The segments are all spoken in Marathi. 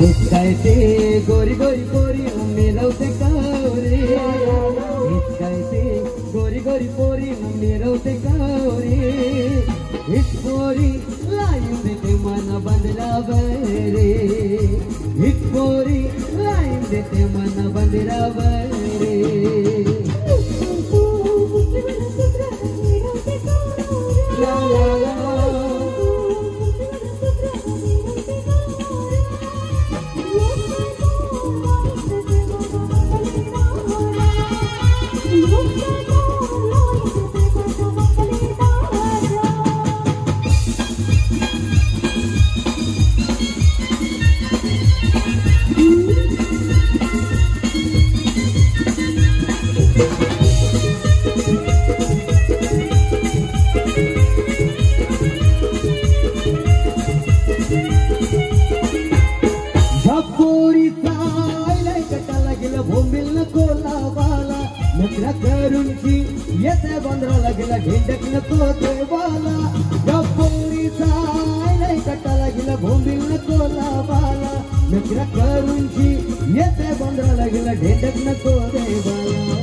हिचकाइते गोरी गोरी पोरी उमेराउँथे काउरे हिचकाइते गोरी गोरी पोरी उमेराउँथे काउरे हिचकोरी लाइँदै थियो मन मन नकरा येते बंदराला गेला ढेंडक तो देवाला. झपोरीचा नाही कटाला गेला भोंबिल कोला बाला नकरा करूनची येते बंदराला गेला ढेंडक तो देवाला.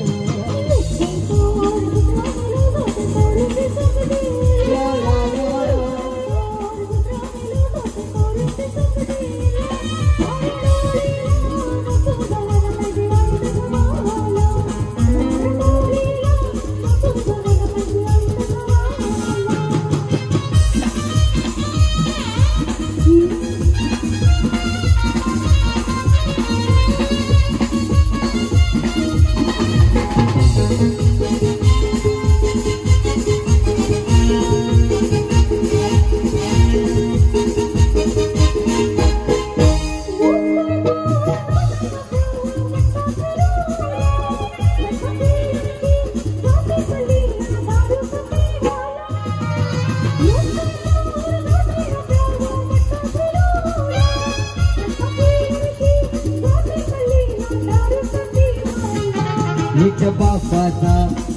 एक बापाचा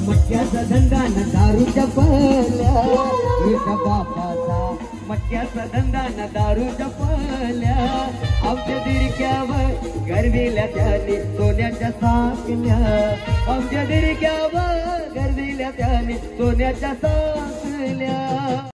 मटक्याचा धंदा न दारूच्या पल्या एक बापाचा मटक्याचा धंदा न दारूच्या पल्या आमच्या दिरक्यावर गर्दीला त्याने सोन्याच्या साकल्या. आमच्या दिरक्यावर गर्दीला त्याने सोन्याच्या साकल्या.